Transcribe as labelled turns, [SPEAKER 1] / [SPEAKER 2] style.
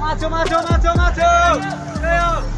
[SPEAKER 1] Maju, maju, maju, maju. Ayo.